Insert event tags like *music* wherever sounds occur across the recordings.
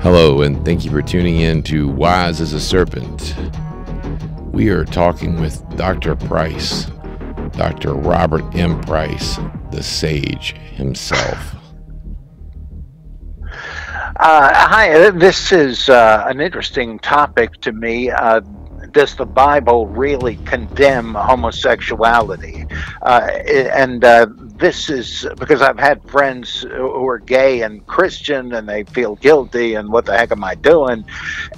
Hello, and thank you for tuning in to Wise as a Serpent. We are talking with Dr. Price, Dr. Robert M. Price, the sage himself. Uh, hi, this is uh, an interesting topic to me. Uh, does the Bible really condemn homosexuality? Uh, and uh, this is because I've had friends who are gay and Christian, and they feel guilty, and what the heck am I doing?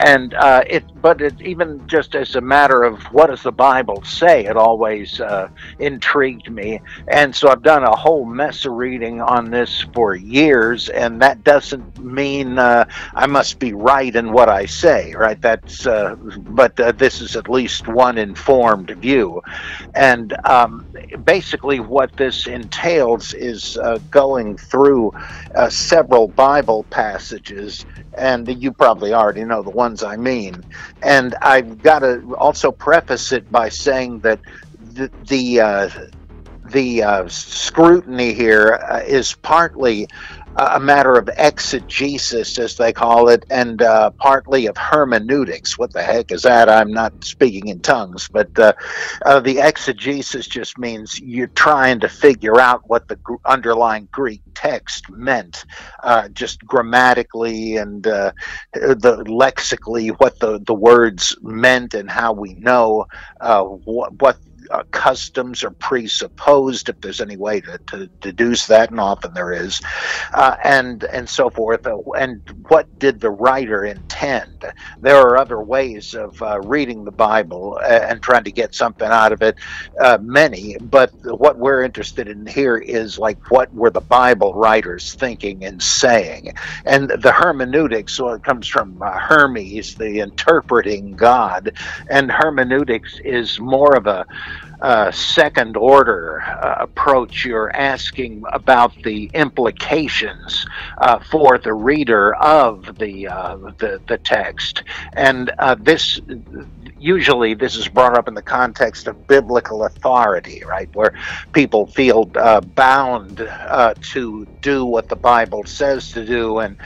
And uh, it, but it even just as a matter of what does the Bible say, it always uh, intrigued me, and so I've done a whole mess of reading on this for years, and that doesn't mean uh, I must be right in what I say, right? That's, uh, but uh, this is at least one informed view, and um, basically what this entails entails is uh, going through uh, several Bible passages, and you probably already know the ones I mean. And I've got to also preface it by saying that the the, uh, the uh, scrutiny here uh, is partly a matter of exegesis, as they call it, and uh, partly of hermeneutics. What the heck is that? I'm not speaking in tongues, but uh, uh, the exegesis just means you're trying to figure out what the gr- underlying Greek text meant, uh, just grammatically and uh, the lexically, what the, the words meant and how we know uh, what, what uh, customs are presupposed, if there's any way to, to deduce that, and often there is, uh, and and so forth. Uh, and what did the writer intend? There are other ways of uh, reading the Bible uh, and trying to get something out of it, uh, many. But what we're interested in here is like what were the Bible writers thinking and saying, and the hermeneutics. Well, it comes from Hermes, the interpreting God, and hermeneutics is more of a uh, second order uh, approach, you're asking about the implications uh, for the reader of the, uh, the, the text. And uh, this usually this is brought up in the context of biblical authority, right, where people feel uh, bound to do what the Bible says to do and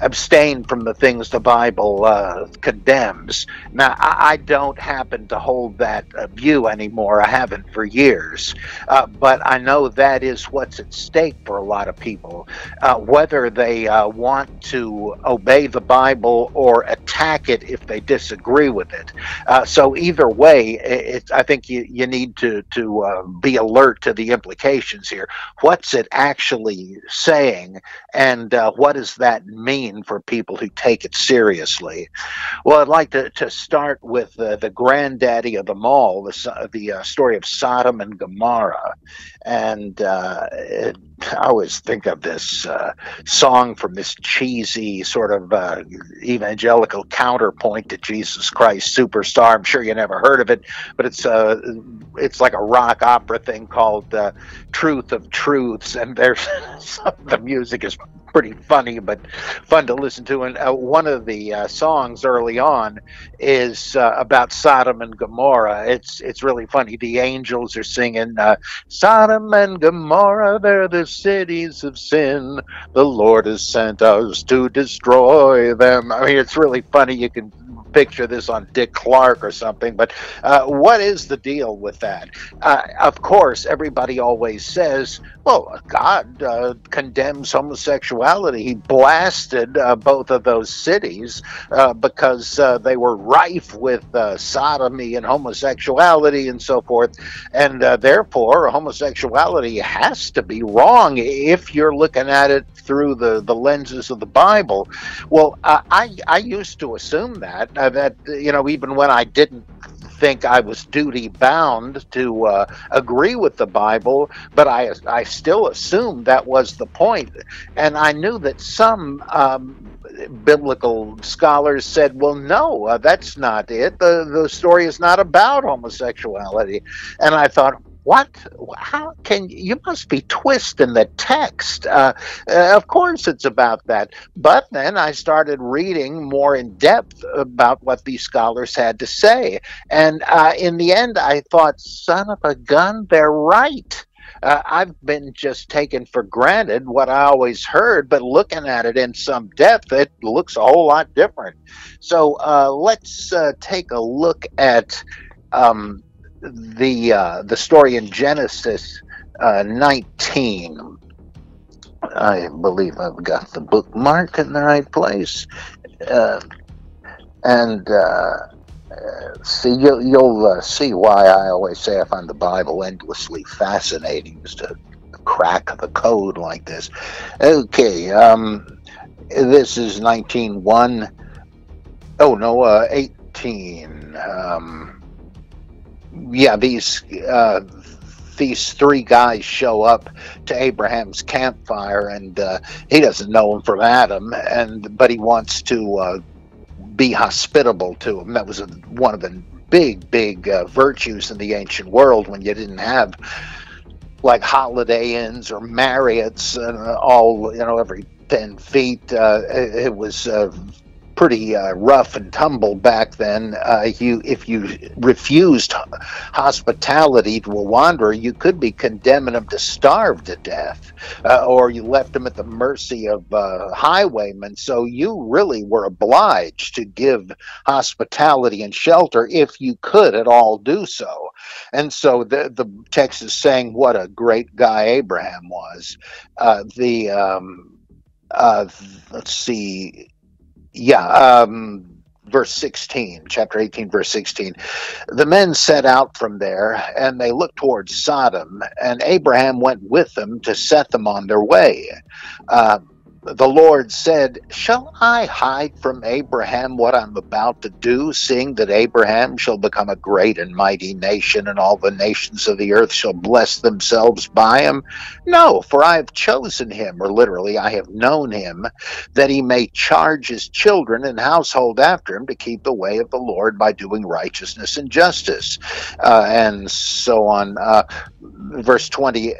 abstain from the things the Bible uh, condemns. Now, I, I, don't happen to hold that uh, view anymore. I haven't for years, uh, but I know that is what's at stake for a lot of people, uh, whether they want to obey the Bible or attack it if they disagree with it. Uh, so either way, it, I think you, you need to to uh, be alert to the implications here. What's it actually saying, and uh, what does that mean for people who take it seriously? Well, I'd like to, to start with the granddaddy of them all, the, the uh, story of Sodom and Gomorrah, and uh, it, I always think of this uh, song from this cheesy sort of uh, evangelical counterpoint to Jesus Christ Superstar. I'm sure you never heard of it, but it's uh, it's like a rock opera thing called uh, Truth of Truths, and there's *laughs* the music is pretty funny, but fun to listen to. And uh, one of the songs early on is about Sodom and Gomorrah. It's it's really funny. The angels are singing uh, Sodom and Gomorrah, they're the cities of sin. The Lord has sent us to destroy them. I mean, it's really funny. You can picture this on Dick Clark or something. But uh, what is the deal with that? Uh, of course, everybody always says, well, God uh, condemns homosexuality. He blasted uh, both of those cities uh, because uh, they were rife with sodomy and homosexuality and so forth. And therefore, homosexuality has to be wrong if you're looking at it through the, the lenses of the Bible. Well, I, I used to assume that uh, that you know even when I didn't think I was duty bound to uh, agree with the Bible, but I I still assumed that was the point, and I knew that some. Um, biblical scholars said, "Well, no, uh, that's not it. The the story is not about homosexuality." And I thought, what? How can you must be twisting the text. Uh, uh, of course it's about that. But then i started reading more in depth about what these scholars had to say. And uh, in the end i thought son of a gun they're right. Uh, I've been just taken for granted what I always heard, but looking at it in some depth, it looks a whole lot different. So uh, let's uh, take a look at um, the uh, the story in Genesis uh, 19. I believe I've got the bookmark in the right place, uh, and see, you'll, you'll uh, see why I always say I find the Bible endlessly fascinating, just to crack the code like this. Okay, um, this is 19.1. Oh, no, uh, 18. Um, yeah, these uh, these three guys show up to Abraham's campfire, and uh, he doesn't know them from Adam, and but he wants to uh, be hospitable to them. That was a, one of the big, big uh, virtues in the ancient world when you didn't have like Holiday Inns or Marriott's and all, you know, every 10 feet. Uh, it, it, was uh, pretty uh, rough and tumble back then. Uh, you, if you refused hospitality to a wanderer, you could be condemning them to starve to death, uh, or you left them at the mercy of uh, highwaymen. So you really were obliged to give hospitality and shelter if you could at all do so. And so the the text is saying what a great guy Abraham was. Uh, the um, uh, let's see yeah, um, verse 16, chapter 18, verse 16. The men set out from there and they looked towards Sodom, and Abraham went with them to set them on their way. Uh, the Lord said, Shall I hide from Abraham what I'm about to do, seeing that Abraham shall become a great and mighty nation, and all the nations of the earth shall bless themselves by him? No, for I have chosen him, or literally, I have known him, that he may charge his children and household after him to keep the way of the Lord by doing righteousness and justice. Uh, and so on. Uh, verse 20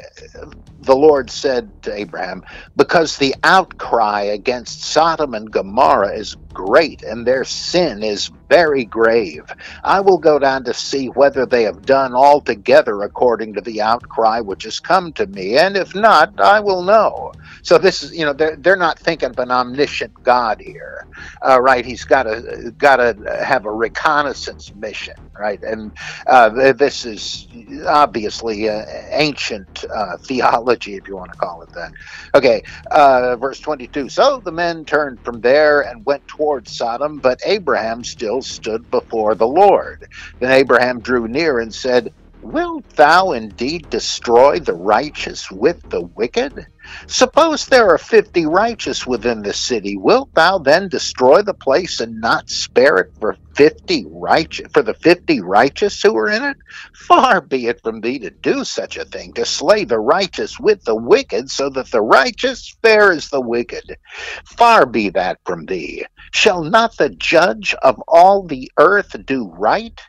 the Lord said to Abraham, Because the outcry against Sodom and Gomorrah is great, and their sin is very grave, I will go down to see whether they have done altogether according to the outcry which has come to me, and if not, I will know. So this is, you know, they're, they're not thinking of an omniscient God here, uh, right? He's got to got to have a reconnaissance mission, right? And uh, this is obviously uh, ancient uh, theology, if you want to call it that. Okay, uh, verse 22. So the men turned from there and went toward Sodom, but Abraham still stood before the Lord. Then Abraham drew near and said, Wilt thou indeed destroy the righteous with the wicked? Suppose there are fifty righteous within the city, wilt thou then destroy the place and not spare it for fifty righteous for the fifty righteous who are in it? Far be it from thee to do such a thing, to slay the righteous with the wicked, so that the righteous fare as the wicked. Far be that from thee. Shall not the judge of all the earth do right?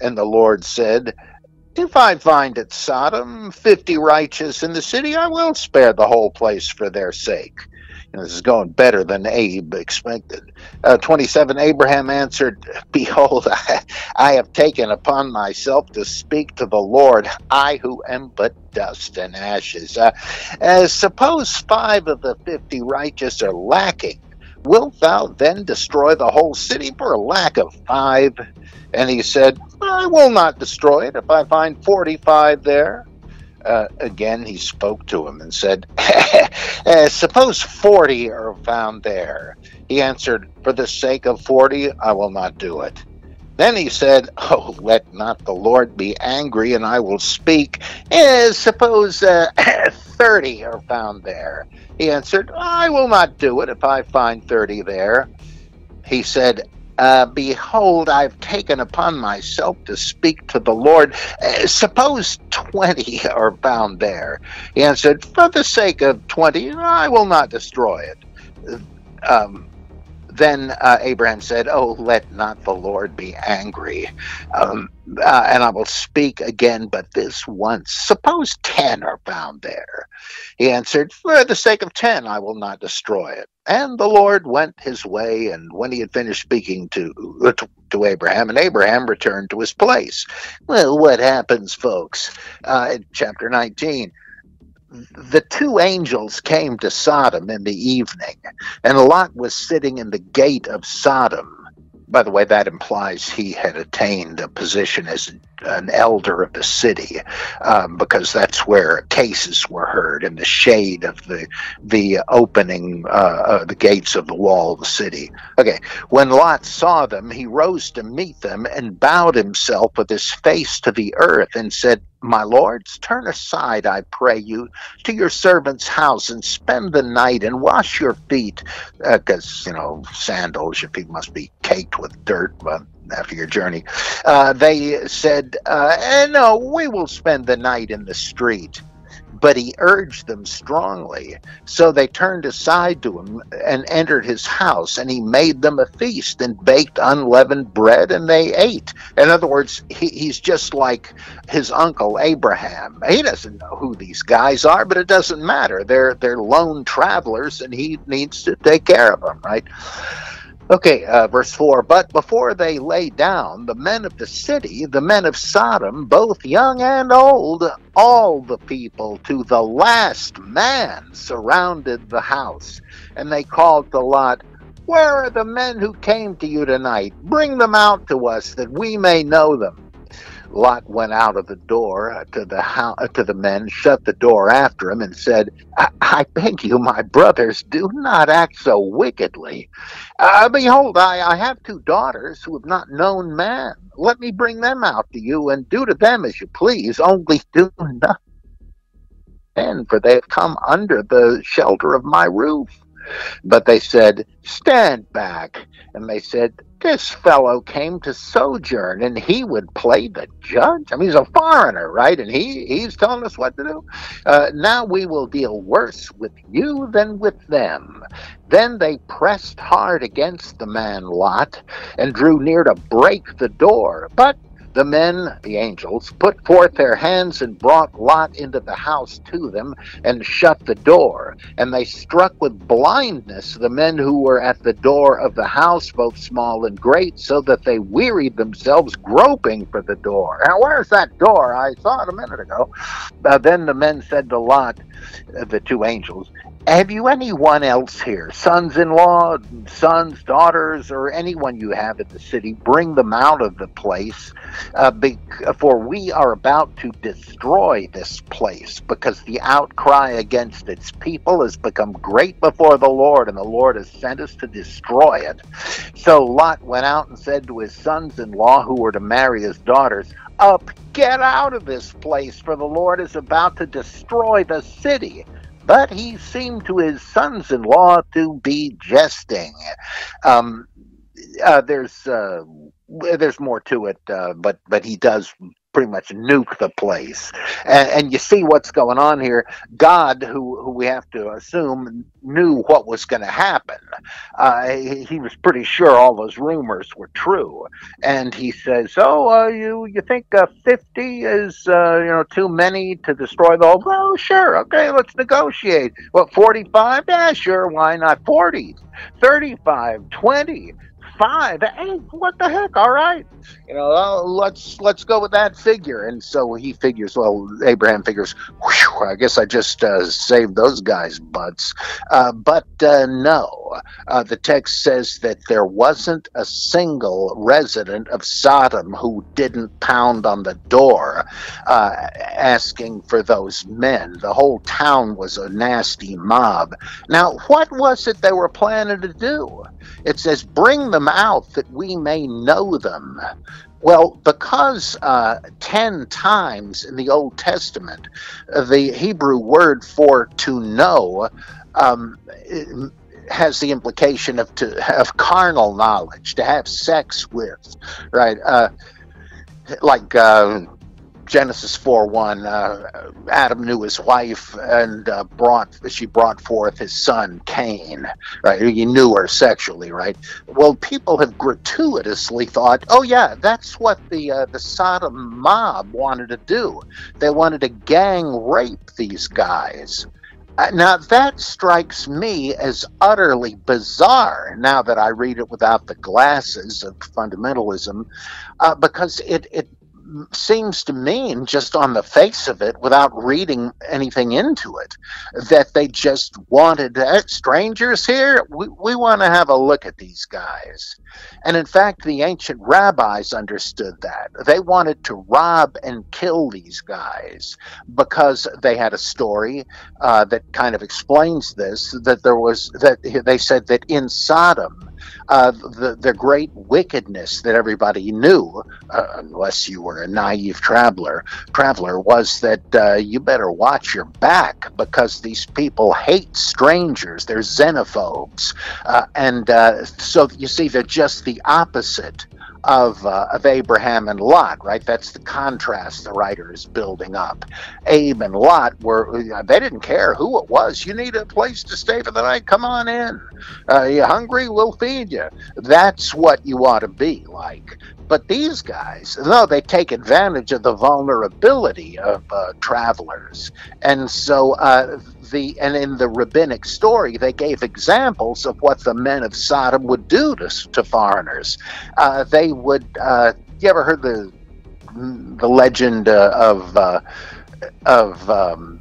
And the Lord said, if I find at Sodom fifty righteous in the city, I will spare the whole place for their sake. This is going better than Abe expected. Uh, 27 Abraham answered, Behold, *laughs* I, I have taken upon myself to speak to the Lord, I who am but dust and ashes. Uh, uh, suppose five of the fifty righteous are lacking. Wilt thou then destroy the whole city for a lack of five? And he said, I will not destroy it if I find 45 there. Uh, again, he spoke to him and said, uh, *laughs* Suppose 40 are found there. He answered, For the sake of 40, I will not do it. Then he said, *laughs* Oh, let not the Lord be angry, and I will speak. Uh, suppose uh, *laughs* 30 are found there. He answered, I will not do it if I find 30 there. He said, uh, Behold, I've taken upon myself to speak to the Lord. Uh, suppose 20 *laughs* are found there. He answered, For the sake of 20, I will not destroy it. Um, then uh, Abraham said, Oh, let not the Lord be angry. Um, uh, and I will speak again, but this once. Suppose ten are found there. He answered, For the sake of ten, I will not destroy it. And the Lord went his way, and when he had finished speaking to, uh, to, to Abraham, and Abraham returned to his place. Well, what happens, folks? Uh, in chapter 19, the two angels came to Sodom in the evening, and Lot was sitting in the gate of Sodom. By the way, that implies he had attained a position as an elder of the city, um, because that's where cases were heard in the shade of the the opening uh, uh, the gates of the wall of the city. Okay, when Lot saw them, he rose to meet them and bowed himself with his face to the earth and said, my lords, turn aside, I pray you, to your servant's house and spend the night and wash your feet, because, uh, you know, sandals, your feet must be caked with dirt uh, after your journey. Uh, they said, uh, No, we will spend the night in the street but he urged them strongly. So they turned aside to him and entered his house, and he made them a feast and baked unleavened bread, and they ate. In other words, he, he's just like his uncle Abraham. He doesn't know who these guys are, but it doesn't matter. They're they're lone travelers, and he needs to take care of them, right? Okay, uh, verse 4 But before they lay down, the men of the city, the men of Sodom, both young and old, all the people to the last man surrounded the house. And they called to Lot, Where are the men who came to you tonight? Bring them out to us that we may know them. Lot went out of the door to the house, to the men, shut the door after him, and said, I, I beg you, my brothers, do not act so wickedly. Uh, behold, I, I have two daughters who have not known man. Let me bring them out to you, and do to them as you please, only do nothing, for they have come under the shelter of my roof. But they said, Stand back. And they said, this fellow came to sojourn and he would play the judge. I mean, he's a foreigner, right? And he, he's telling us what to do. Uh, now we will deal worse with you than with them. Then they pressed hard against the man Lot and drew near to break the door. But the men, the angels, put forth their hands and brought Lot into the house to them and shut the door. And they struck with blindness the men who were at the door of the house, both small and great, so that they wearied themselves groping for the door. Now, where's that door? I saw it a minute ago. Uh, then the men said to Lot, uh, the two angels, have you anyone else here, sons in law, sons, daughters, or anyone you have in the city? Bring them out of the place, uh, be, for we are about to destroy this place because the outcry against its people has become great before the Lord, and the Lord has sent us to destroy it. So Lot went out and said to his sons in law, who were to marry his daughters, Up, get out of this place, for the Lord is about to destroy the city but he seemed to his sons in law to be jesting. Um, uh, there's uh, there's more to it, uh, but but he does pretty much nuke the place. And, and, you see what's going on here. God, who, who we have to assume knew what was going to happen. Uh, he, he, was pretty sure all those rumors were true. And he says, "Oh, uh, you you think uh, 50 is uh, you know too many to destroy the whole? Well, sure, okay, let's negotiate. What 45? Yeah, sure, why not 40? 35, 20." five. Hey, what the heck? All right, you know, uh, let's let's go with that figure. And so he figures. Well, Abraham figures. Whew, I guess I just uh, saved those guys' butts. Uh, but uh, no, uh, the text says that there wasn't a single resident of Sodom who didn't pound on the door uh, asking for those men. The whole town was a nasty mob. Now, what was it they were planning to do? It says, "Bring them out that we may know them. Well, because uh, 10 times in the Old Testament, uh, the Hebrew word for to know um, has the implication of to have carnal knowledge, to have sex with, right? Uh, like uh, Genesis 4 1, uh, Adam knew his wife and uh, brought she brought forth his son Cain, right? He knew her sexually, right? Well, people have gratuitously thought, oh yeah, that's what the uh, the Sodom mob wanted to do. They wanted to gang rape these guys. Uh, now that strikes me as utterly bizarre. Now that I read it without the glasses of fundamentalism, uh, because it it seems to mean, just on the face of it, without reading anything into it, that they just wanted strangers here. We, we want to have a look at these guys. And in fact, the ancient rabbis understood that. They wanted to rob and kill these guys because they had a story uh, that kind of explains this that there was, that they said that in Sodom, uh, the the great wickedness that everybody knew, uh, unless you were a naive traveler, traveler was that uh, you better watch your back because these people hate strangers. They're xenophobes, uh, and uh, so you see, they're just the opposite of uh, of Abraham and Lot, right? That's the contrast the writer is building up. Abe and Lot were they didn't care who it was. You need a place to stay for the night. Come on in. Uh, you hungry? We'll feed you. That's what you ought to be like. But these guys, no, they take advantage of the vulnerability of uh, travelers, and so uh, the and in the rabbinic story they gave examples of what the men of Sodom would do to, to foreigners. Uh, they would. Uh, you ever heard the the legend uh, of uh, of um,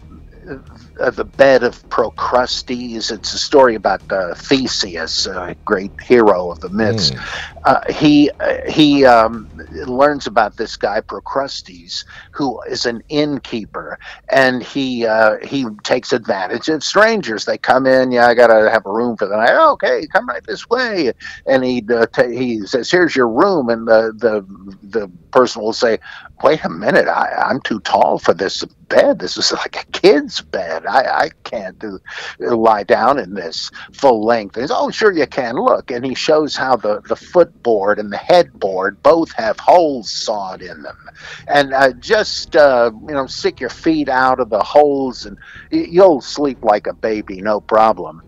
uh, the bed of Procrustes. It's a story about uh, Theseus, a great hero of the myths. Mm. Uh, he uh, he um, learns about this guy Procrustes, who is an innkeeper, and he uh, he takes advantage of strangers. They come in, yeah, I gotta have a room for the night. Oh, okay, come right this way, and he uh, t- he says, "Here's your room," and the the the person will say, "Wait a minute, I, I'm too tall for this bed. This is like a kid's bed. I, I can't do lie down in this full length." And he's, "Oh, sure you can. Look," and he shows how the the footboard and the headboard both have holes sawed in them, and uh, just uh, you know, stick your feet out of the holes, and you'll sleep like a baby, no problem.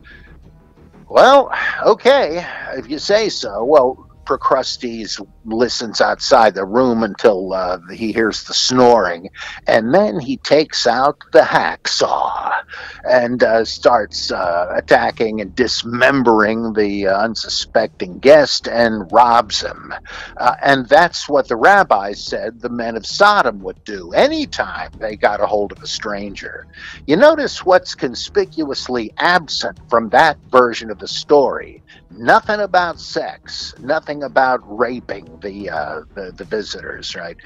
Well, okay, if you say so. Well, Procrustes listens outside the room until uh, he hears the snoring, and then he takes out the hacksaw and uh, starts uh, attacking and dismembering the unsuspecting guest and robs him. Uh, and that's what the rabbis said the men of Sodom would do anytime they got a hold of a stranger. You notice what's conspicuously absent from that version of the story nothing about sex, nothing about raping the uh, the, the, visitors, right?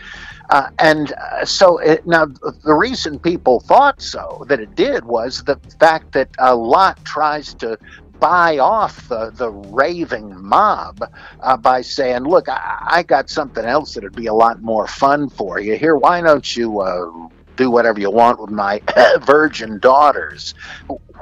Uh, and uh, so it, now the reason people thought so that it did was the fact that a Lot tries to buy off the, the raving mob uh, by saying, "Look, I, I, got something else that'd be a lot more fun for you. Here, why don't you uh, do whatever you want with my *coughs* virgin daughters?"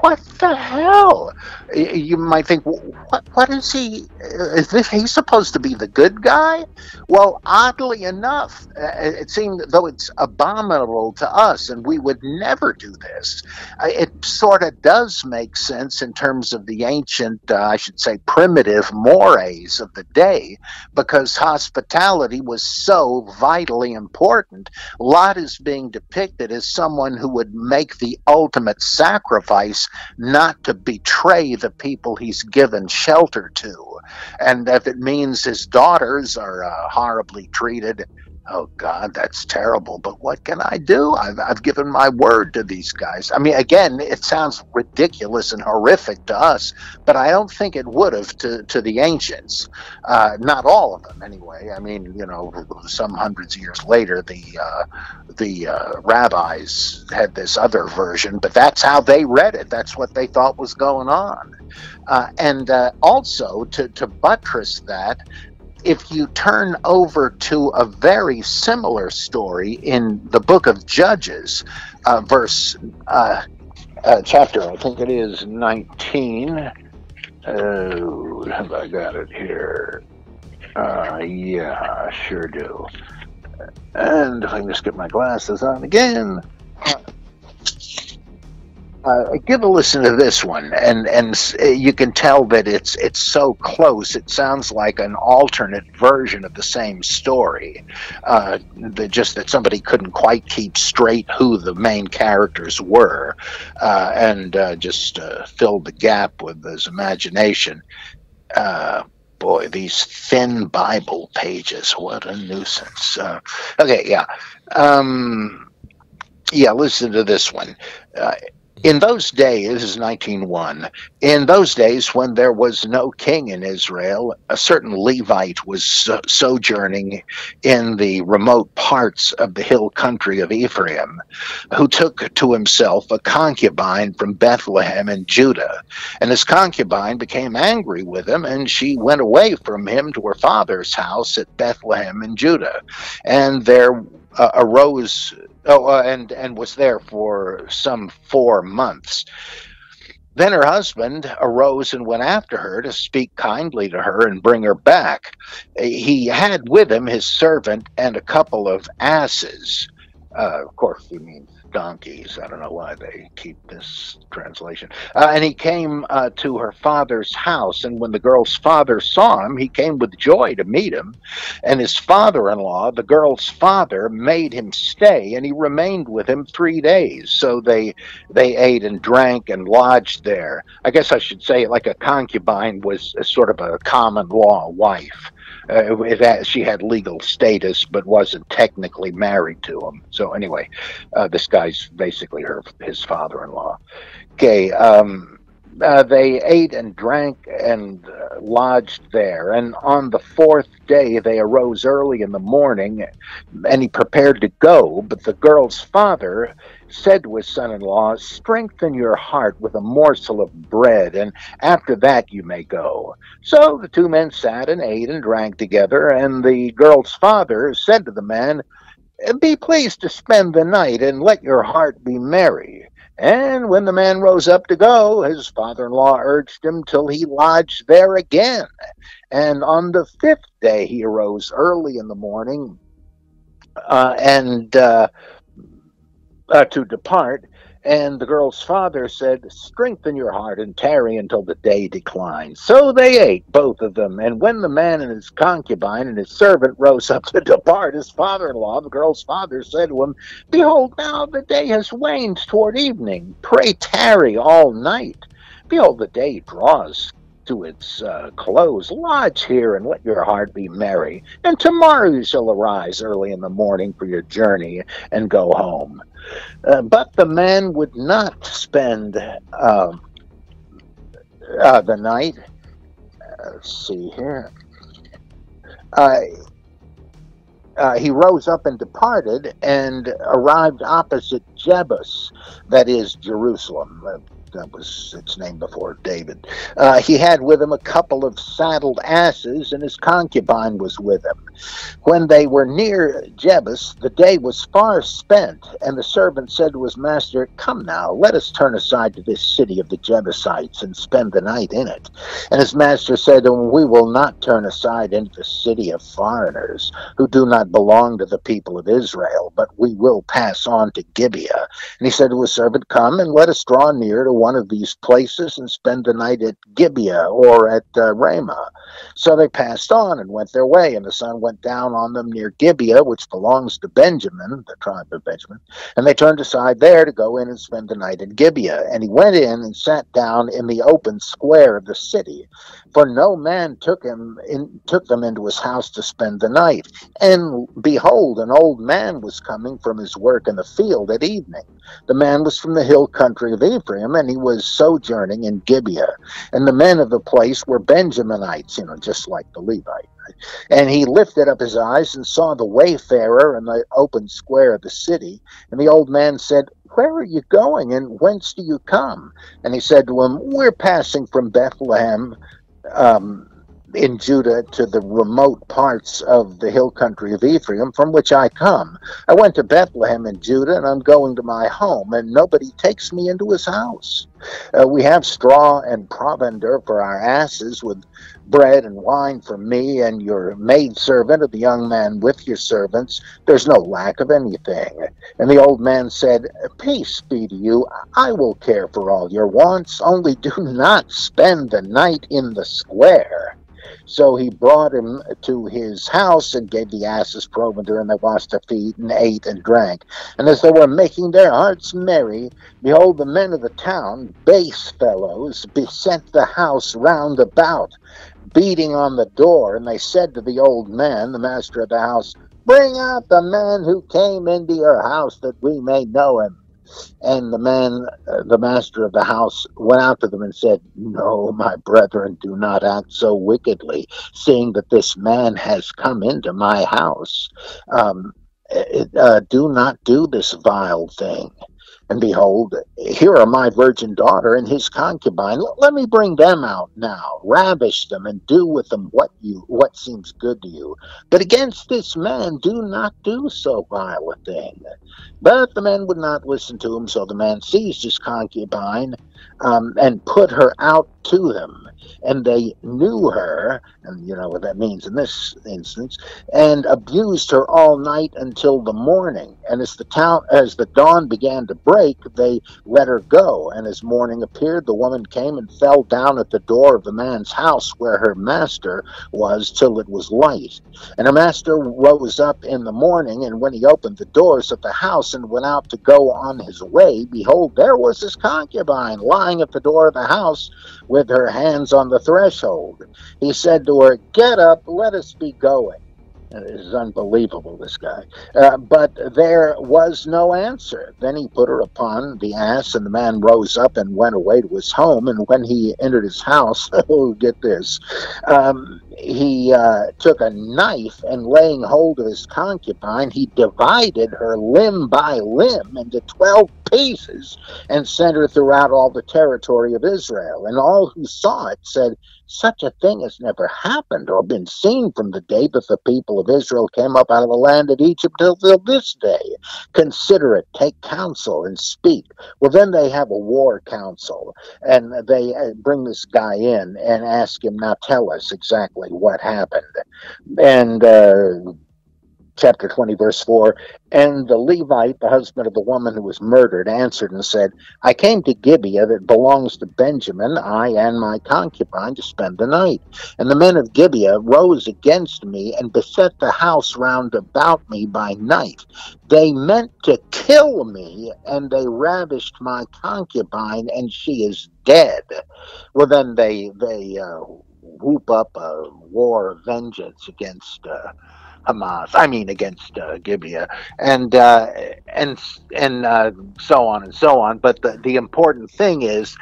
What the hell? You might think, what, what is he? Is this he's supposed to be the good guy? Well, oddly enough, uh, it seemed though it's abominable to us, and we would never do this. Uh, it sort of does make sense in terms of the ancient, uh, I should say, primitive mores of the day, because hospitality was so vitally important. Lot is being depicted as someone who would make the ultimate sacrifice not to betray the people he's given shelter to. And if it means his daughters are uh, horribly treated, oh God, that's terrible. But what can I do? I've, I've given my word to these guys. I mean, again, it sounds ridiculous and horrific to us, but I don't think it would have to, to the ancients. Uh, not all of them, anyway. I mean, you know, some hundreds of years later, the uh, the uh, rabbis had this other version, but that's how they read it. That's what they thought was going on. Uh, and uh, also to, to buttress that, if you turn over to a very similar story in the book of Judges, uh, verse uh, uh, chapter, I think it is 19. Oh, have I got it here? Uh, yeah, I sure do. And if I can just get my glasses on again. Uh, uh, give a listen to this one, and and you can tell that it's it's so close. It sounds like an alternate version of the same story. Uh, just that somebody couldn't quite keep straight who the main characters were, uh, and uh, just uh, filled the gap with his imagination. Uh, boy, these thin Bible pages. What a nuisance. Uh, okay, yeah. Um, yeah, listen to this one. Uh, in those days, this is 1901, in those days when there was no king in Israel, a certain Levite was so- sojourning in the remote parts of the hill country of Ephraim, who took to himself a concubine from Bethlehem in Judah. And his concubine became angry with him, and she went away from him to her father's house at Bethlehem in Judah. And there uh, arose oh, uh, and and was there for some four months. Then her husband arose and went after her to speak kindly to her and bring her back. He had with him his servant and a couple of asses. Uh, of course, he means donkeys. I don't know why they keep this translation. Uh, and he came uh, to her father's house. And when the girl's father saw him, he came with joy to meet him. And his father in law, the girl's father, made him stay, and he remained with him three days. So they they ate and drank and lodged there. I guess I should say, like a concubine was a sort of a common law wife. Uh, it, she had legal status, but wasn't technically married to him. So anyway, uh, this guy's basically her his father-in-law. Okay. Um, uh, they ate and drank and uh, lodged there. And on the fourth day, they arose early in the morning, and he prepared to go. But the girl's father said to his son in law, Strengthen your heart with a morsel of bread, and after that you may go. So the two men sat and ate and drank together, and the girl's father said to the man, Be pleased to spend the night, and let your heart be merry. And when the man rose up to go, his father in law urged him till he lodged there again. And on the fifth day he arose early in the morning uh, and uh, uh, to depart. And the girl's father said, Strengthen your heart and tarry until the day declines. So they ate, both of them. And when the man and his concubine and his servant rose up to depart, his father in law, the girl's father, said to him, Behold, now the day has waned toward evening. Pray tarry all night. Behold, the day draws to its uh, close. Lodge here and let your heart be merry. And tomorrow you shall arise early in the morning for your journey and go home. Uh, but the man would not spend uh, uh the night. Uh, let's see here. Uh, he rose up and departed and arrived opposite Jebus, that is Jerusalem that was its name before David. Uh, he had with him a couple of saddled asses, and his concubine was with him. When they were near Jebus, the day was far spent, and the servant said to his master, Come now, let us turn aside to this city of the Jebusites and spend the night in it. And his master said to him, We will not turn aside into the city of foreigners who do not belong to the people of Israel, but we will pass on to Gibeah. And he said to his servant, Come and let us draw near to one of these places and spend the night at Gibeah or at uh, Ramah. So they passed on and went their way, and the sun went down on them near Gibeah, which belongs to Benjamin, the tribe of Benjamin. And they turned aside there to go in and spend the night in Gibeah. And he went in and sat down in the open square of the city, for no man took him in, took them into his house to spend the night. And behold, an old man was coming from his work in the field at evening. The man was from the hill country of Ephraim, and he was sojourning in Gibeah. And the men of the place were Benjaminites, you know, just like the Levite. And he lifted up his eyes and saw the wayfarer in the open square of the city. And the old man said, Where are you going, and whence do you come? And he said to him, We're passing from Bethlehem. Um, in Judah to the remote parts of the hill country of Ephraim from which I come. I went to Bethlehem in Judah, and I'm going to my home, and nobody takes me into his house. Uh, we have straw and provender for our asses, with bread and wine for me and your maidservant, and the young man with your servants. There's no lack of anything. And the old man said, Peace be to you. I will care for all your wants, only do not spend the night in the square. So he brought him to his house and gave the asses provender, and they washed their feet and ate and drank. And as they were making their hearts merry, behold, the men of the town, base fellows, beset the house round about beating on the door, and they said to the old man, the master of the house, Bring out the man who came into your house that we may know him. And the man, uh, the master of the house, went out to them and said, No, my brethren, do not act so wickedly, seeing that this man has come into my house. Um, uh, do not do this vile thing. And behold, here are my virgin daughter and his concubine. Let me bring them out now, ravish them, and do with them what you what seems good to you. But against this man, do not do so vile a thing. But the man would not listen to him, so the man seized his concubine um, and put her out to them and they knew her, and you know what that means in this instance, and abused her all night until the morning. And as the town, as the dawn began to break, they let her go. And as morning appeared, the woman came and fell down at the door of the man's house where her master was till it was light. And her master rose up in the morning, and when he opened the doors of the house and went out to go on his way, behold, there was his concubine lying at the door of the house with her hands on the threshold. He said to her, Get up, let us be going. It is unbelievable, this guy. Uh, but there was no answer. Then he put her upon the ass, and the man rose up and went away to his home. And when he entered his house, *laughs* oh, get this, um, he uh, took a knife and laying hold of his concubine, he divided her limb by limb into 12 pieces and sent her throughout all the territory of Israel. And all who saw it said, such a thing has never happened or been seen from the day that the people of Israel came up out of the land of Egypt till this day. Consider it, take counsel, and speak. Well, then they have a war council, and they uh, bring this guy in and ask him, now tell us exactly what happened. And uh, chapter 20, verse 4. And the Levite, the husband of the woman who was murdered, answered and said, I came to Gibeah that belongs to Benjamin, I and my concubine, to spend the night. And the men of Gibeah rose against me and beset the house round about me by night. They meant to kill me, and they ravished my concubine, and she is dead. Well, then they, they, uh, whoop up a war of vengeance against uh, Hamas. I mean, against uh, Gibeah, and uh, and and uh, so on and so on. But the the important thing is.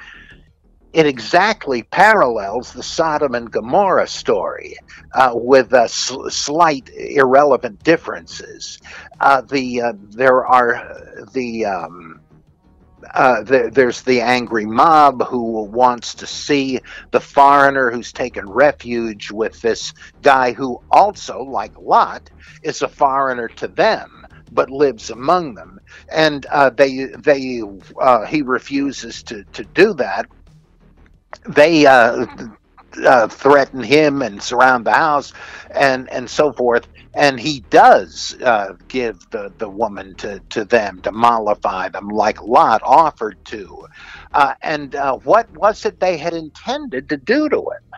It exactly parallels the Sodom and Gomorrah story uh, with uh, sl- slight irrelevant differences. Uh, the there are the um, uh, there's the angry mob who wants to see the foreigner who's taken refuge with this guy who also, like Lot, is a foreigner to them but lives among them, and uh, they they uh, he refuses to to do that. They uh, threaten him and surround the house, and and so forth. And he does uh, give the, the woman to, to them to mollify them like lot offered to. Uh, and uh, what was it they had intended to do to him?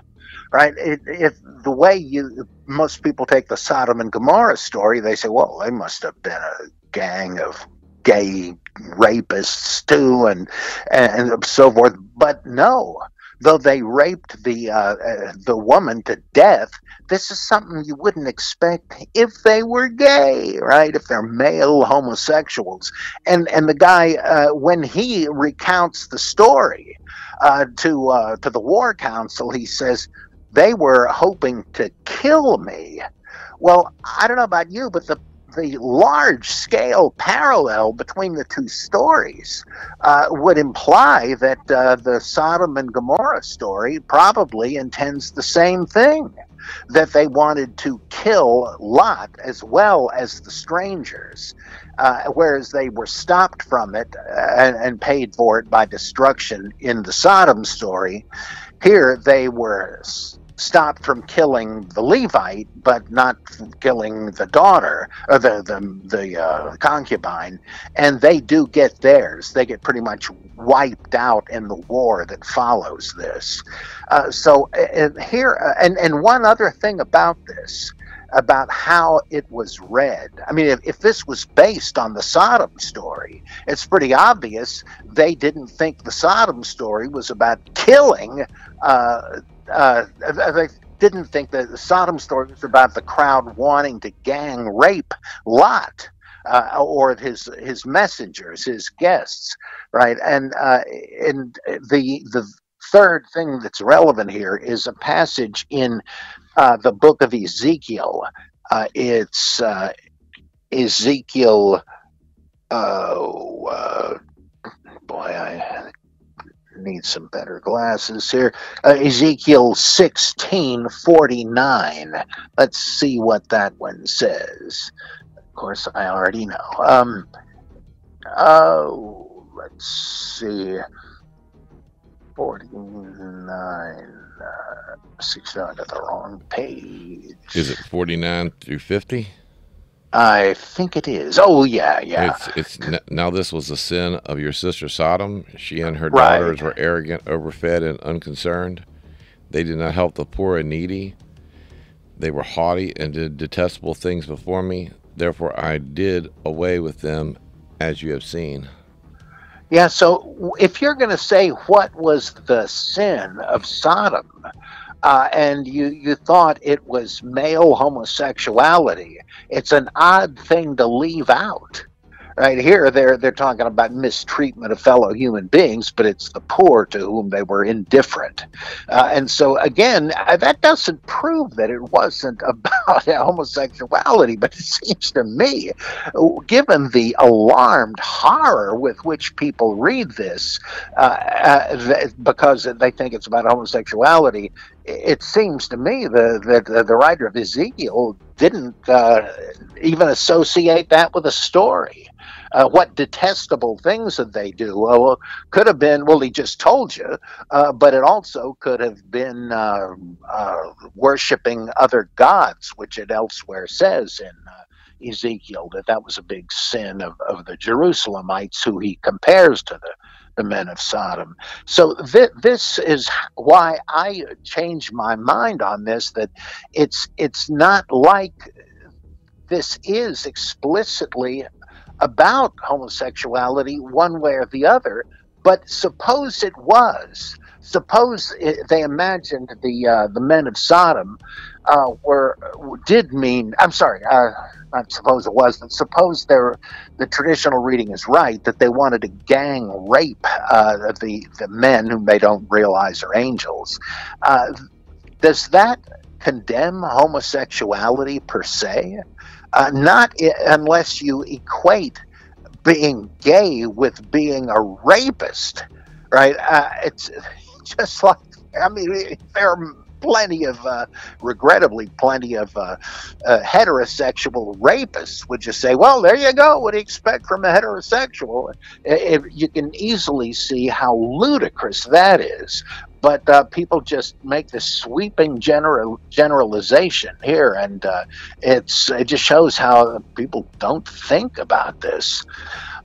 Right? It, if the way you most people take the sodom and gomorrah story they say well they must have been a gang of gay rapists too and and so forth. But no though they raped the uh, uh, the woman to death, this is something you wouldn't expect if they were gay, right? If they're male homosexuals. And and the guy uh, when he recounts the story uh, to uh, to the War Council, he says they were hoping to kill me. Well, I don't know about you, but the the large scale parallel between the two stories uh, would imply that uh, the Sodom and Gomorrah story probably intends the same thing that they wanted to kill Lot as well as the strangers, uh, whereas they were stopped from it uh, and, and paid for it by destruction in the Sodom story. Here they were stopped from killing the Levite, but not killing the daughter or the the, the uh, concubine, and they do get theirs. They get pretty much wiped out in the war that follows this. Uh, so uh, here, uh, and and one other thing about this. About how it was read. I mean, if, if this was based on the Sodom story, it's pretty obvious they didn't think the Sodom story was about killing uh, uh, they didn't think that the Sodom story was about the crowd wanting to gang rape Lot. Uh, or his his messengers, his guests, right? And uh, and the the third thing that's relevant here is a passage in uh, the book of Ezekiel. Uh, it's uh, Ezekiel. Oh boy, I need some better glasses here. Uh, Ezekiel sixteen forty nine. Let's see what that one says. Of course, I already know. Um, oh, let's see. 49, uh, 69, I got the wrong page. Is it 49 through 50? I think it is. Oh yeah, yeah. It's it's now this was the sin of your sister Sodom. She and her right. daughters were arrogant, overfed, and unconcerned. They did not help the poor and needy. They were haughty and did detestable things before me. Therefore, I did away with them, as you have seen. Yeah. So, if you're going to say what was the sin of Sodom, uh, and you, you thought it was male homosexuality, it's an odd thing to leave out. Right here, they're they're talking about mistreatment of fellow human beings, but it's the poor to whom they were indifferent, uh, and so again, uh, that doesn't prove that it wasn't *laughs* about homosexuality. But it seems to me, given the alarmed horror with which people read this, uh, uh, because they think it's about homosexuality, it seems to me that the, the, writer of Ezekiel didn't uh, even associate that with a story. Uh, what detestable things did they do? Well, could have been, well, he just told you, uh, but it also could have been uh, uh worshiping other gods, which it elsewhere says in uh, Ezekiel that that was a big sin of, of the Jerusalemites, who he compares to the the men of Sodom. So th- this is why I changed my mind on this. That it's it's not like this is explicitly about homosexuality one way or the other. But suppose it was. Suppose it, they imagined the uh, the men of Sodom uh, were did mean. I'm sorry. Uh, I suppose it was. But suppose the traditional reading is right that they wanted to gang rape uh, the the men whom they don't realize are angels. Uh, does that condemn homosexuality per se? Uh, not I- unless you equate being gay with being a rapist, right? Uh, it's *laughs* just like I mean, there are plenty of, uh, regrettably, plenty of uh, uh, heterosexual rapists would just say, well, there you go. What do you expect from a heterosexual? It, you can easily see how ludicrous that is. But uh, people just make this sweeping general generalization here, and uh, it's it just shows how people don't think about this.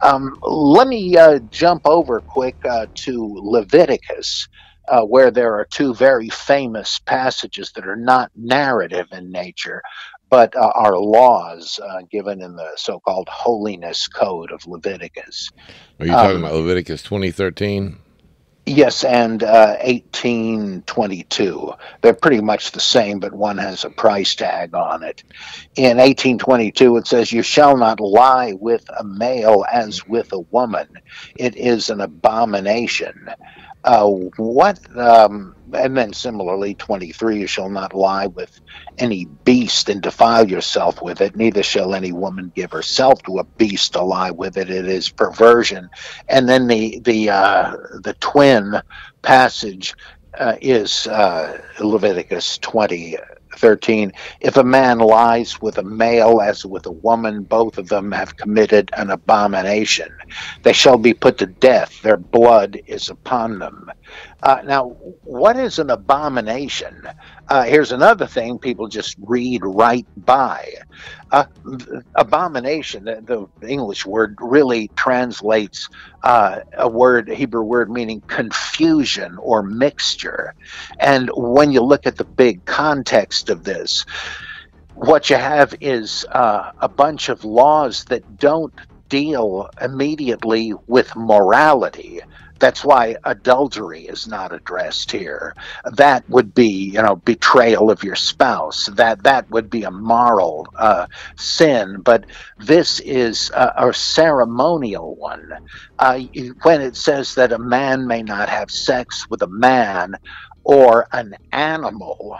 Um, let me uh, jump over quick to Leviticus uh, where there are two very famous passages that are not narrative in nature, but uh, are laws uh, given in the so called Holiness Code of Leviticus. Are you talking um, about Leviticus 2013? Yes, and uh, 1822. They're pretty much the same, but one has a price tag on it. In 1822, it says, You shall not lie with a male as with a woman. It is an abomination. Uh, what, um, and then similarly, 23, you shall not lie with any beast and defile yourself with it, neither shall any woman give herself to a beast to lie with it. It is perversion. And then the, the, uh, the twin passage uh, is uh, Leviticus 20 13 if a man lies with a male as with a woman both of them have committed an abomination. They shall be put to death. Their blood is upon them uh, now what is an abomination? Uh, here's another thing people just read right by. Uh, abomination the, the, english word really translates uh, a word hebrew word meaning confusion or mixture. And when you look at the big context of this what you have is uh, a bunch of laws that don't deal immediately with morality. That's why adultery is not addressed here. That would be, you know, betrayal of your spouse. That that would be a moral uh, sin. But this is a, a ceremonial one. Uh, when it says that a man may not have sex with a man or an animal,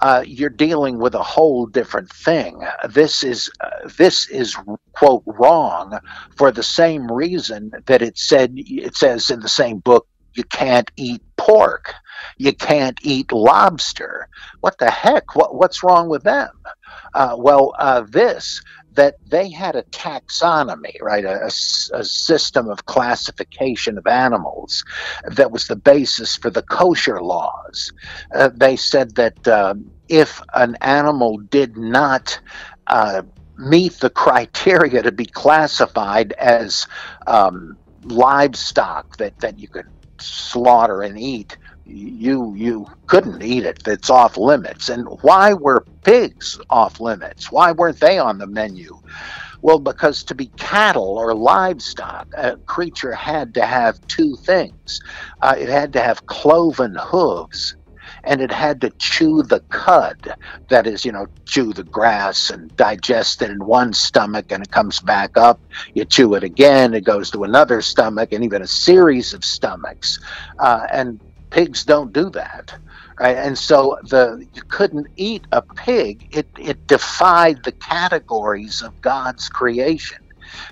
uh, you're dealing with a whole different thing. This is uh, this is quote wrong for the same reason that it said it says in the same book you can't eat pork, you can't eat lobster. What the heck? What what's wrong with them? Uh, well, uh, this that they had a taxonomy, right, a, a, system of classification of animals that was the basis for the kosher laws. Uh, they said that uh, if an animal did not uh, meet the criteria to be classified as um, livestock that, that you could slaughter and eat, you you couldn't eat it. It's off limits. And why were pigs off limits? Why weren't they on the menu? Well, because to be cattle or livestock, a creature had to have two things. Uh, it had to have cloven hooves and it had to chew the cud. That is, you know, chew the grass and digest it in one stomach and it comes back up. You chew it again, it goes to another stomach and even a series of stomachs. Uh, and pigs don't do that. Right? And so the you couldn't eat a pig. It it defied the categories of God's creation.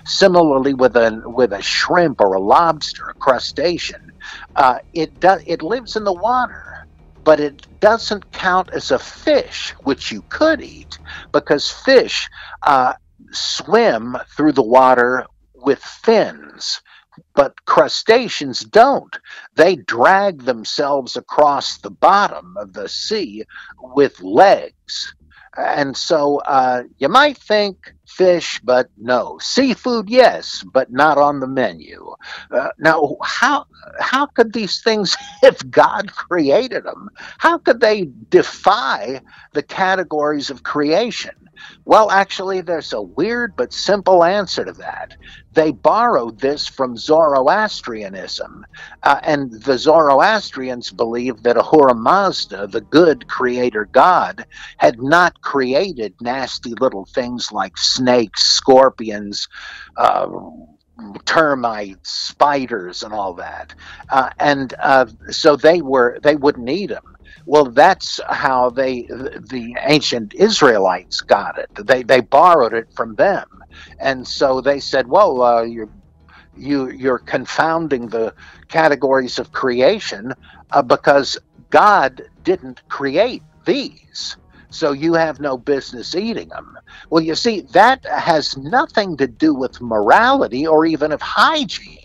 Similarly, with a with a shrimp or a lobster, a crustacean, uh, it does it lives in the water, but it doesn't count as a fish, which you could eat, because fish uh, swim through the water with fins but crustaceans don't. They drag themselves across the bottom of the sea with legs. And so uh, you might think fish, but no. Seafood, yes, but not on the menu. Uh, now, how how could these things, *laughs* if God created them, how could they defy the categories of creation? Well, actually, there's a weird but simple answer to that. They borrowed this from Zoroastrianism, uh, and the Zoroastrians believed that Ahura Mazda, the good creator god, had not created nasty little things like snakes, scorpions, uh, termites, spiders, and all that. Uh, and uh, so they were they wouldn't eat them. Well, that's how they the ancient Israelites got it. They they borrowed it from them, and so they said, "Well, uh, you're you you're confounding the categories of creation uh, because God didn't create these." so you have no business eating them. Well, you see, that has nothing to do with morality or even of hygiene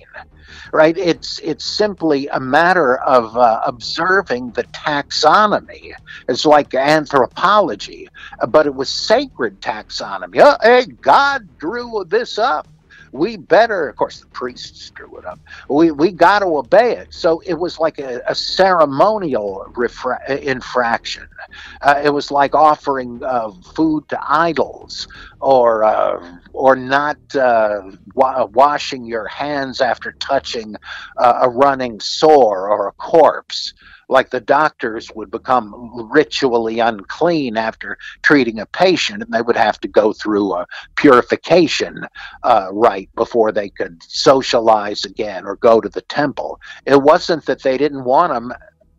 right? It's it's simply a matter of uh, observing the taxonomy. It's like anthropology, but it was sacred taxonomy. Oh, hey, God drew this up we better, of course, the priests drew it up. We we got to obey it. So it was like a, a ceremonial refra- infraction. Uh, it was like offering uh, food to idols, or uh, or not uh, wa- washing your hands after touching uh, a running sore or a corpse like the doctors would become ritually unclean after treating a patient, and they would have to go through a purification uh, rite before they could socialize again or go to the temple. It wasn't that they didn't want them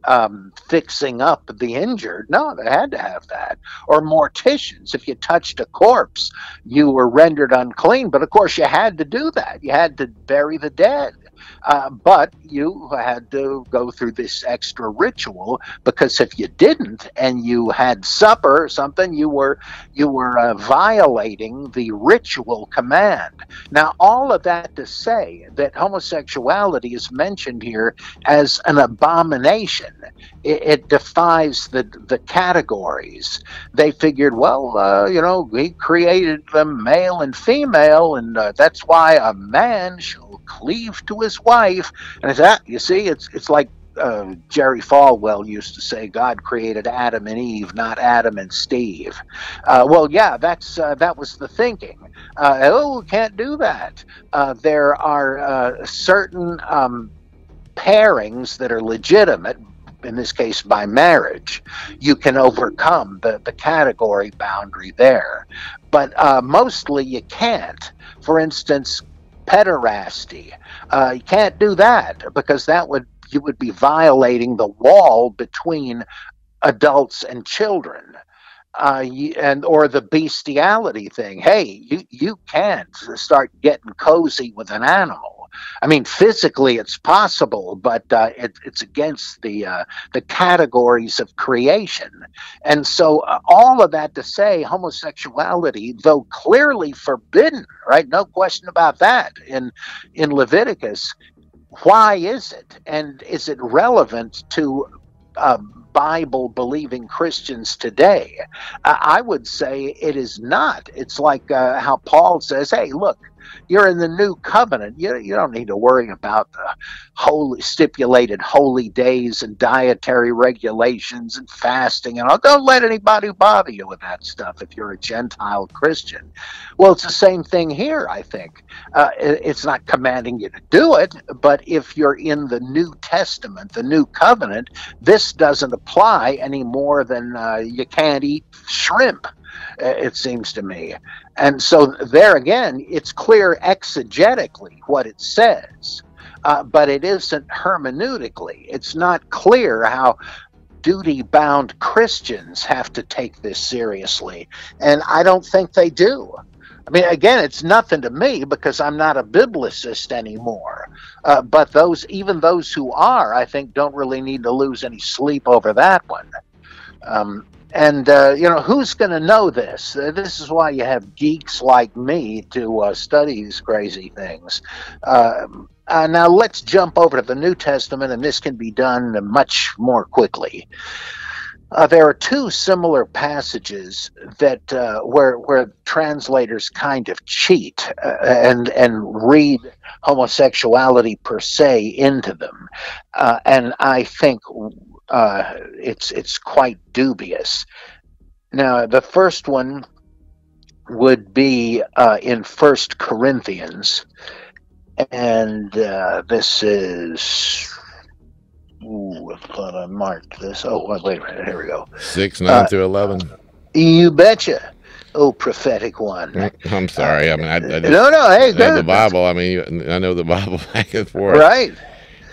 um, fixing up the injured. No, they had to have that. Or morticians. If you touched a corpse, you were rendered unclean. But of course, you had to do that. You had to bury the dead. Uh, but you had to go through this extra ritual because if you didn't and you had supper or something, you were you were uh, violating the ritual command. Now, all of that to say that homosexuality is mentioned here as an abomination. It, it defies the the categories. They figured, well, uh, you know, he created them male and female, and uh, that's why a man shall cleave to his wife. And it's that you see, it's it's like uh, Jerry Falwell used to say God created Adam and Eve, not Adam and Steve. Uh, well, yeah, that's uh, that was the thinking. Uh, oh, can't do that. Uh, there are uh, certain um, pairings that are legitimate. In this case, by marriage, you can overcome the, the category boundary there. But mostly you can't. For instance, pederasty. Uh, you can't do that because that would you would be violating the wall between adults and children. Uh, and or the bestiality thing. Hey, you you can't start getting cozy with an animal. I mean, physically it's possible, but uh, it, it's against the uh, the categories of creation. And so, uh, all of that to say, homosexuality, though clearly forbidden, right? No question about that in in Leviticus. Why is it, and is it relevant to um, Bible believing Christians today? I would say it is not. It's like uh, how Paul says, hey, look, you're in the new covenant. You, you don't need to worry about the holy stipulated holy days and dietary regulations and fasting and all. Don't let anybody bother you with that stuff if you're a Gentile Christian. Well, it's the same thing here, I think. Uh, it's not commanding you to do it, but if you're in the New Testament, the new covenant, this doesn't apply any more than uh, you can't eat shrimp it seems to me. And so there again, it's clear exegetically what it says, uh, but it isn't hermeneutically. It's not clear how duty bound Christians have to take this seriously. And I don't think they do. I mean, again, it's nothing to me because I'm not a biblicist anymore. Uh, but those, even those who are, I think, don't really need to lose any sleep over that one. Um, and uh, you know who's going to know this? Uh, this is why you have geeks like me to uh, study these crazy things. Um, uh, now let's jump over to the New Testament, and this can be done much more quickly. Uh, there are two similar passages that where where translators kind of cheat and and read homosexuality per se into them, and I think uh, it's it's quite dubious. Now, the first one would be uh, in First Corinthians, and uh, this is. Ooh, I thought I marked this. Oh, wait a minute. Here we go. Six nine uh, through eleven. You betcha. Oh, prophetic one. I'm sorry. I mean, I, I no, no. Hey, the Bible. I mean, I know the Bible *laughs* back and forth. Right.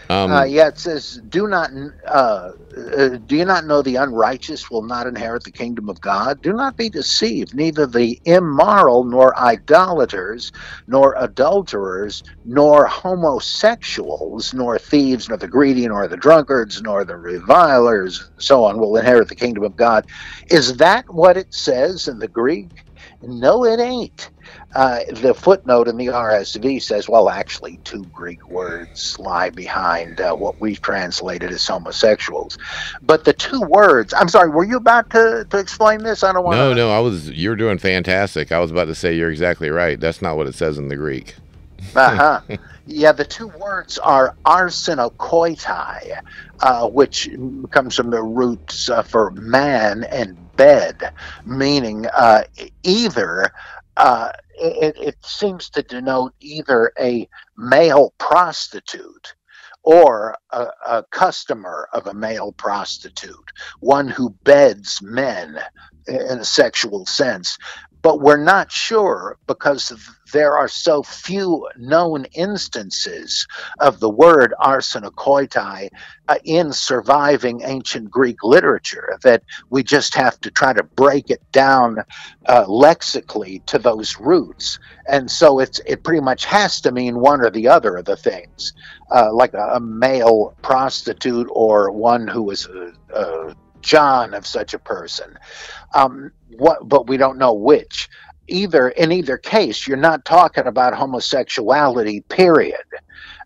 Um, uh, yeah, it says, "Do not, uh, uh, do you not know the unrighteous will not inherit the kingdom of God? Do not be deceived. Neither the immoral, nor idolaters, nor adulterers, nor homosexuals, nor thieves, nor the greedy, nor the drunkards, nor the revilers, so on, will inherit the kingdom of God." Is that what it says in the Greek? No, it ain't. Uh, the footnote in the RSV says, well, actually, two Greek words lie behind uh, what we've translated as homosexuals. But the two words, I'm sorry, were you about to, to explain this? I don't want No, no, I was, you're doing fantastic. I was about to say you're exactly right. That's not what it says in the Greek. *laughs* uh huh. Yeah, the two words are arsenokoitai, uh, which comes from the roots uh, for man and bed, meaning uh, either uh, it, it seems to denote either a male prostitute or a, a, customer of a male prostitute, one who beds men in a sexual sense but we're not sure because there are so few known instances of the word arsenokoitai uh, in surviving ancient Greek literature that we just have to try to break it down uh, lexically to those roots. And so it's it pretty much has to mean one or the other of the things, uh, like a, a, male prostitute or one who is a, a John of such a person. Um, what, but we don't know which. Either in either case, you're not talking about homosexuality. Period.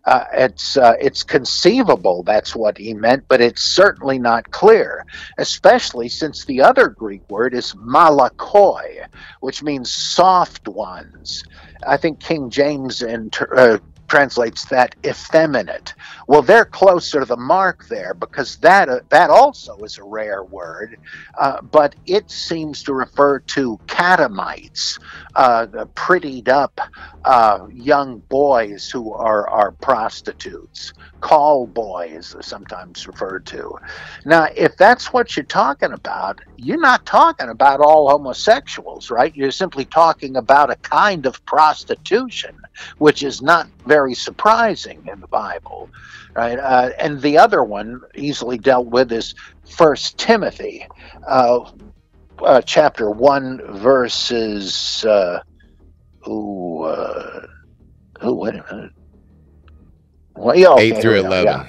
Uh, it's uh, it's conceivable that's what he meant, but it's certainly not clear. Especially since the other Greek word is malakoi, which means soft ones. I think King James inter- uh, translates that effeminate. Well, they're closer to the mark there because that uh, that also is a rare word, uh, but it seems to refer to catamites, uh, prettied up uh, young boys who are are prostitutes, call boys, are sometimes referred to. Now, if that's what you're talking about, you're not talking about all homosexuals, right? You're simply talking about a kind of prostitution, which is not very surprising in the Bible, right? Uh, and the other one, easily dealt with, is First Timothy, uh, uh, chapter one, verses. Uh, ooh, uh, ooh, wait a minute. Well, yeah, okay, eight through eleven. Yeah.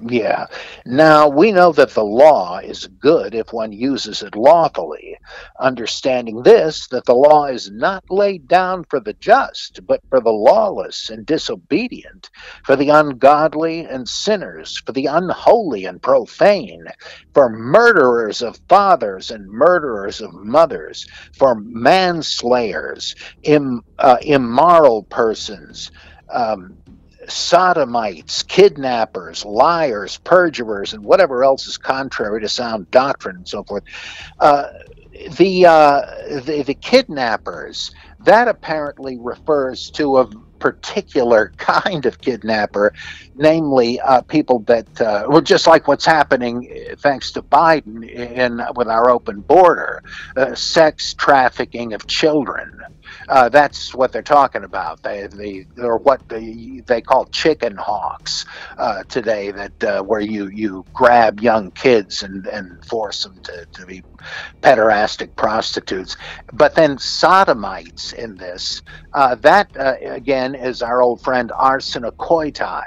Yeah. Now, we know that the law is good if one uses it lawfully, understanding this, that the law is not laid down for the just, but for the lawless and disobedient, for the ungodly and sinners, for the unholy and profane, for murderers of fathers and murderers of mothers, for manslayers, Im, uh, immoral persons. Um, sodomites, kidnappers, liars, perjurers, and whatever else is contrary to sound doctrine and so forth. Uh, the, uh, the the kidnappers that apparently refers to a particular *laughs* kind of kidnapper, namely uh, people that, uh, well, just like what's happening uh, thanks to Biden in with our open border, uh, sex trafficking of children. Uh, that's what they're talking about. They, they or what they, they call chicken hawks uh, today. That uh, where you, you grab young kids and, and force them to, to be pederastic prostitutes. But then sodomites in this. Uh, that uh, again is our old friend arsenokoitai,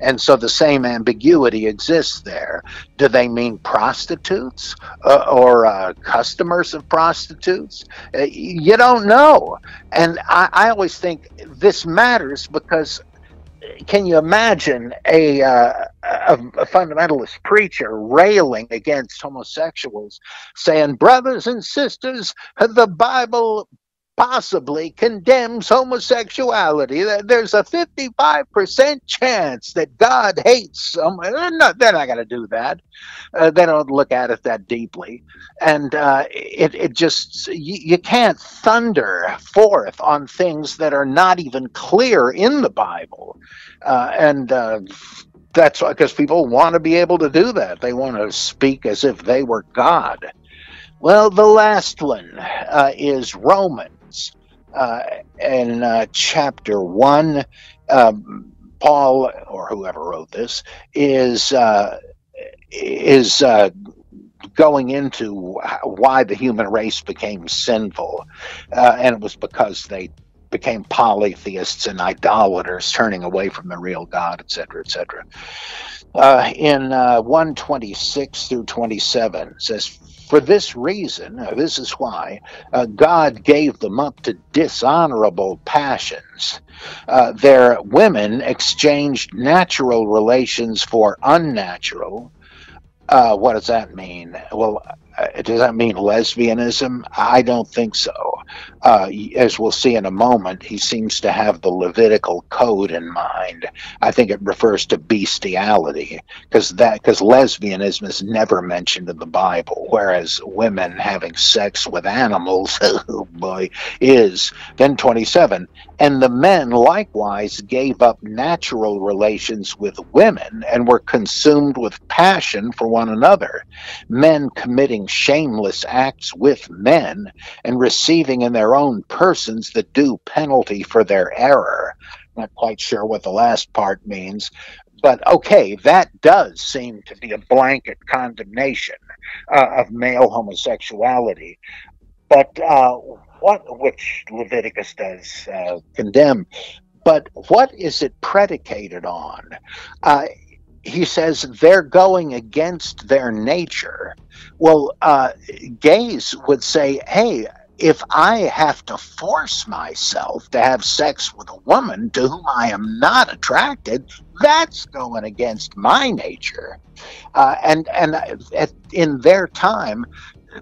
and so the same ambiguity exists there. Do they mean prostitutes uh, or customers of prostitutes? you don't know. And I, I always think this matters because can you imagine a, uh, a, a, fundamentalist preacher railing against homosexuals, saying, "Brothers and sisters, the Bible possibly condemns homosexuality. There's a 55% chance that God hates someone. They're not, they're not going to do that. Uh, they don't look at it that deeply. And uh, it, it just, you, you can't thunder forth on things that are not even clear in the Bible. Uh, and uh, that's because people want to be able to do that. They want to speak as if they were God. Well, the last one uh, is Roman uh, in uh, chapter one, um, Paul or whoever wrote this is uh, is uh, going into why the human race became sinful, uh, and it was because they became polytheists and idolaters, turning away from the real God, etc., etc. Uh, in uh, 126 through 27 says for this reason, uh, this is why, uh, God gave them up to dishonorable passions. Uh, their women exchanged natural relations for unnatural. Uh, what does that mean? Well, does that mean lesbianism? I don't think so. Uh, as we'll see in a moment, he seems to have the Levitical code in mind. I think it refers to bestiality because that because lesbianism is never mentioned in the Bible, whereas women having sex with animals, *laughs* oh boy, is. Then twenty seven, and the men likewise gave up natural relations with women and were consumed with passion for one another, men committing shameless acts with men and receiving in their own persons the due penalty for their error. Not quite sure what the last part means, but okay, that does seem to be a blanket condemnation uh, of male homosexuality. But uh, what, which Leviticus does uh, condemn, but what is it predicated on? Uh, he says they're going against their nature. Well, uh, gays would say, hey, if I have to force myself to have sex with a woman to whom I am not attracted, that's going against my nature. Uh, and and at, in their time,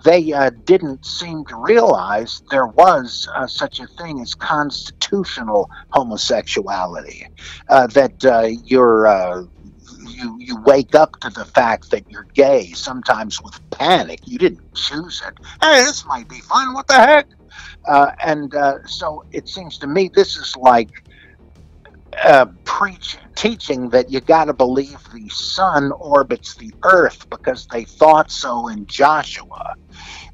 they uh, didn't seem to realize there was uh, such a thing as constitutional homosexuality. Uh, that uh, you're uh, you you wake up to the fact that you're gay sometimes with panic. You didn't choose it. Hey, this might be fun. What the heck? Uh, and uh, so it seems to me this is like uh, preach teaching that you got to believe the sun orbits the earth because they thought so in Joshua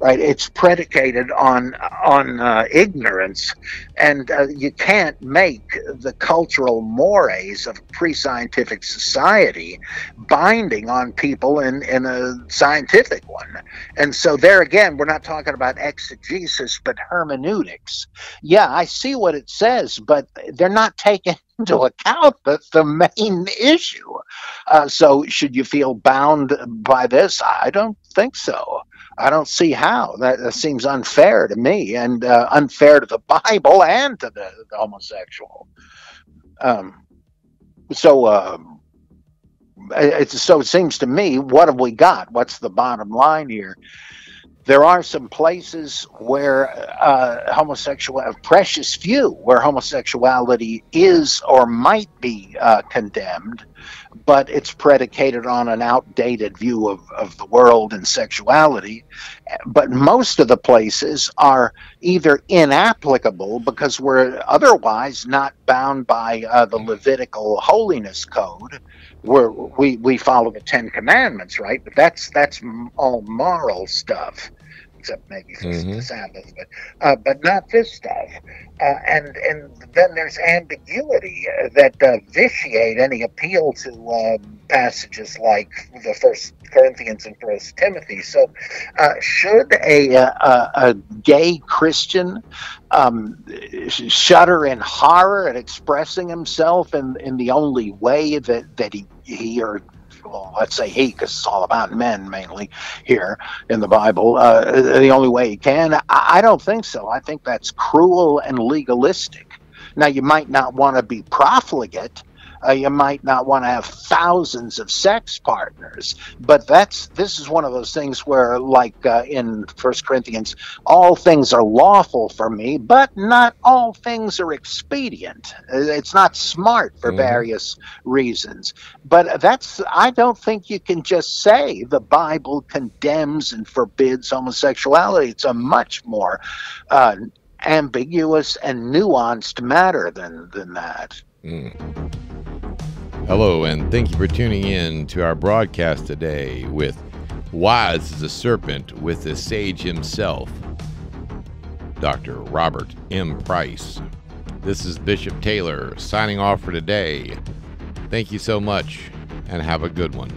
right? It's predicated on on uh, ignorance and uh, you can't make the cultural mores of pre-scientific society binding on people in in a scientific one. And so there again we're not talking about exegesis but hermeneutics. Yeah i see what it says but they're not taking *laughs* into account the, the main issue. Uh, so, should you feel bound by this? I don't think so. I don't see how. That, that seems unfair to me and uh, unfair to the *laughs* Bible and to the, the homosexual. Um, so, uh, it's, so it seems to me, what have we got? What's the bottom line here? There are some places where uh, homosexual, precious few, where homosexuality is or might be uh, condemned, but it's predicated on an outdated view of, of the world and sexuality. But most of the places are either inapplicable because we're otherwise not bound by uh, the Levitical holiness code, where we, we follow the Ten Commandments, right? But that's that's all moral stuff except maybe for mm-hmm. the Sabbath, but uh, but not this stuff. Uh, and and then there's ambiguity uh, that uh, vitiate any appeal to um, passages like the First Corinthians and First Timothy. So, uh, should a, a, a gay Christian um, shudder in horror at expressing himself in in the only way that that he he or well, let's say he, because it's all about men mainly here in the Bible, uh, the only way he can. I, I don't think so. I think that's cruel and legalistic. Now, you might not want to be profligate uh, you might not want to have thousands of sex partners, but that's this is one of those things where, like uh, in First Corinthians, all things are lawful for me, but not all things are expedient. Uh, it's not smart for mm-hmm. various reasons. But that's I don't think you can just say the Bible condemns and forbids homosexuality. It's a much more uh, ambiguous and nuanced matter than than that. Mm. Hello, and thank you for tuning in to our broadcast today with Wise as a Serpent with the sage himself, Dr. Robert M. Price. This is Bishop Taylor signing off for today. Thank you so much, and have a good one.